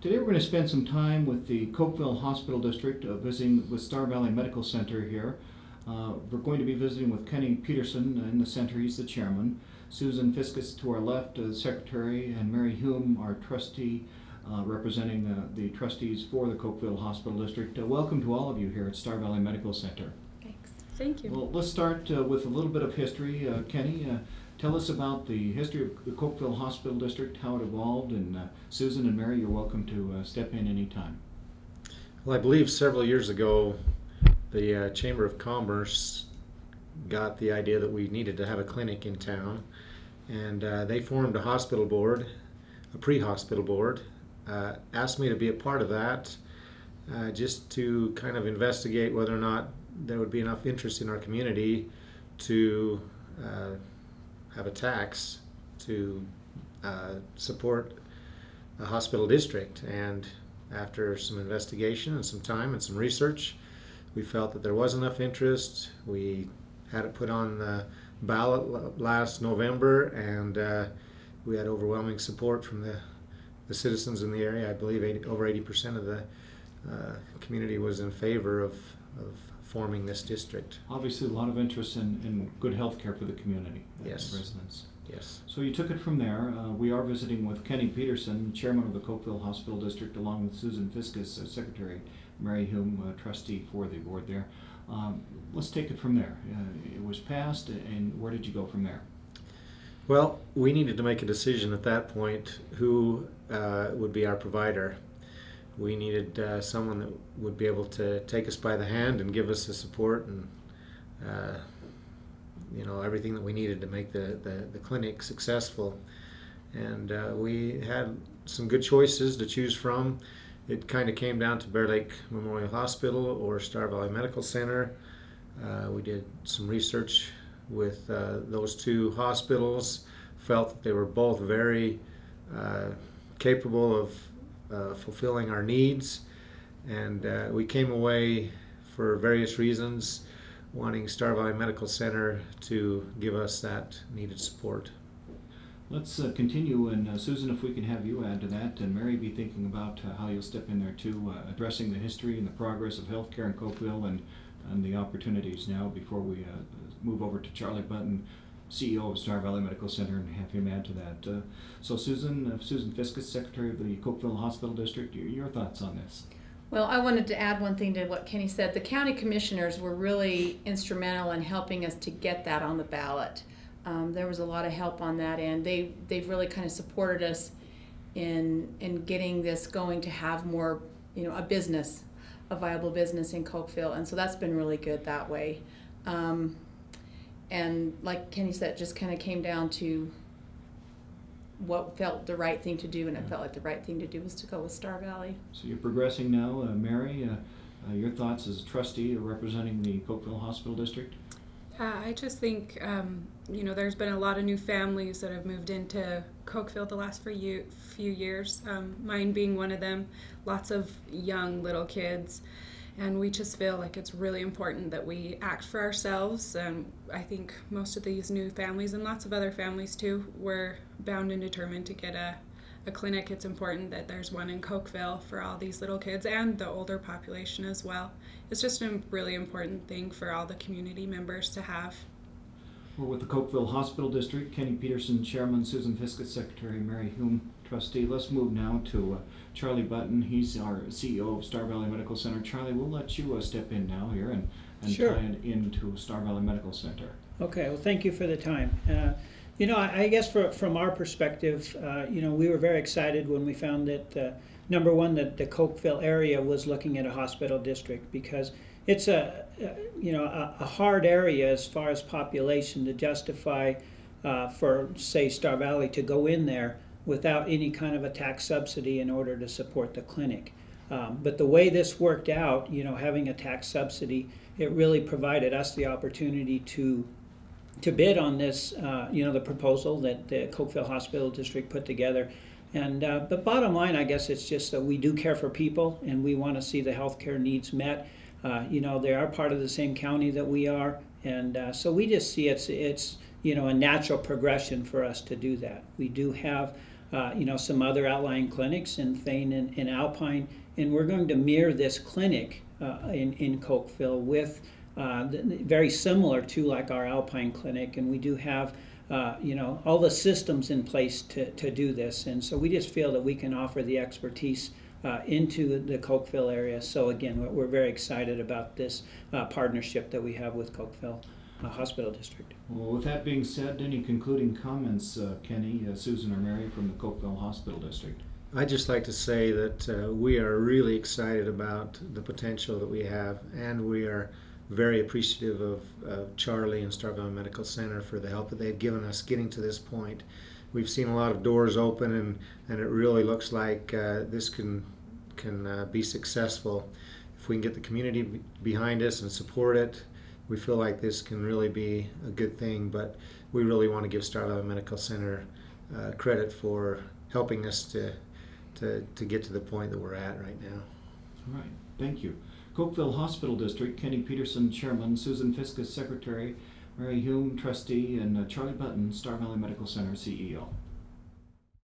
Today we're going to spend some time with the Cokeville Hospital District, uh, visiting with Star Valley Medical Center here. Uh, we're going to be visiting with Kenny Petersen in the center, he's the chairman. Susan Fiscus to our left, uh, secretary, and Mary Hulme, our trustee, uh, representing uh, the trustees for the Cokeville Hospital District. Uh, welcome to all of you here at Star Valley Medical Center. Thanks. Thank you. Well, let's start uh, with a little bit of history. Uh, Kenny, uh, tell us about the history of the Cokeville Hospital District, how it evolved, and uh, Susan and Mary, you're welcome to uh, step in anytime. Well, I believe several years ago, the uh, Chamber of Commerce got the idea that we needed to have a clinic in town, and uh, they formed a hospital board, a pre-hospital board. Uh, asked me to be a part of that, uh, just to kind of investigate whether or not there would be enough interest in our community to have a tax to uh, support a hospital district. And after some investigation and some time and some research, we felt that there was enough interest. We had it put on the ballot last November, and uh, we had overwhelming support from the, the citizens in the area. I believe 80, over 80% of the uh, community was in favor of, of forming this district. Obviously, a lot of interest in, in good health care for the community uh, Yes. residents. Yes. So you took it from there. Uh, we are visiting with Kenny Petersen, chairman of the Cokeville Hospital District, along with Susan Fiscus, uh, secretary, Mary Hulme, uh, trustee for the board there. Um, let's take it from there. Uh, it was passed, and where did you go from there? Well, we needed to make a decision at that point who uh, would be our provider. We needed uh, someone that would be able to take us by the hand and give us the support and uh, you know everything that we needed to make the, the, the clinic successful. And uh, we had some good choices to choose from. It kind of came down to Bear Lake Memorial Hospital or Star Valley Medical Center. Uh, we did some research with uh, those two hospitals, felt that they were both very uh, capable of fulfilling our needs, and uh, we came away for various reasons wanting Star Valley Medical Center to give us that needed support. Let's uh, continue, and uh, Susan, if we can have you add to that, and Mary be thinking about uh, how you'll step in there too, uh, addressing the history and the progress of healthcare in Cokeville and, and the opportunities now before we uh, move over to Charlie Button, CEO of Star Valley Medical Center, and have him add to that. Uh, so, Susan, uh, Susan Fiscus, Secretary of the Cokeville Hospital District, your, your thoughts on this? Well, I wanted to add one thing to what Kenny said. The county commissioners were really instrumental in helping us to get that on the ballot. Um, there was a lot of help on that end. They they've really kind of supported us in in getting this going to have more, you know, a business, a viable business in Cokeville, and so that's been really good that way. Um, and like Kenny said, just kind of came down to what felt the right thing to do, and it felt like the right thing to do was to go with Star Valley. So, you're progressing now. Uh, Mary, uh, uh, your thoughts as a trustee representing the Cokeville Hospital District? Yeah, I just think um, you know there's been a lot of new families that have moved into Cokeville the last few few years. Um, mine being one of them. Lots of young little kids, and we just feel like it's really important that we act for ourselves. And I think most of these new families and lots of other families too, we're bound and determined to get a a clinic. It's important that there's one in Cokeville for all these little kids and the older population as well it's just a really important thing for all the community members to have. We're with the Cokeville Hospital District, Kenny Petersen, Chairman, Susan Fiscus, Secretary, Mary Hulme, Trustee. Let's move now to uh, Charlie Button. He's our CEO of Star Valley Medical Center. Charlie, we'll let you uh, step in now here and, and Sure. tie it into Star Valley Medical Center. Okay, well, thank you for the time. Uh, You know, I I guess for, from our perspective, uh, you know, we were very excited when we found that, uh, number one, that the Cokeville area was looking at a hospital district because it's a, a- you know, a, a hard area as far as population to justify uh, for, say, Star Valley to go in there without any kind of a tax subsidy in order to support the clinic. Um, but the way this worked out, you know, having a tax subsidy, it really provided us the opportunity to to bid on this, uh, you know, the proposal that the Cokeville Hospital District put together. And uh, but bottom line, I guess it's just that we do care for people and we want to see the healthcare needs met. Uh, you know, they are part of the same county that we are, and uh, so we just see it's it's you know a natural progression for us to do that. We do have uh, you know, some other outlying clinics in Thayne and, and Alpine, and we're going to mirror this clinic uh, in, in Cokeville with uh, very similar to like our Alpine clinic, and we do have uh, you know all the systems in place to, to do this, and so we just feel that we can offer the expertise uh, into the Cokeville area. So again, we're, we're very excited about this uh, partnership that we have with Cokeville uh, Hospital District. Well, with that being said, any concluding comments, uh, Kenny, uh, Susan, or Mary from the Cokeville Hospital District? I'd just like to say that uh, we are really excited about the potential that we have, and we are very appreciative of, of Charlie and Star Valley Medical Center for the help that they've given us getting to this point. We've seen a lot of doors open, and, and it really looks like uh, this can can uh, be successful if we can get the community be- behind us and support it. We feel like this can really be a good thing, but we really want to give Star Valley Medical Center uh, credit for helping us to to, to get to the point that we're at right now. All right, thank you. Cokeville Hospital District, Kenny Petersen, Chairman, Susan Fiscus, Secretary, Mary Hulme, Trustee, and uh, Charlie Button, Star Valley Medical Center CEO.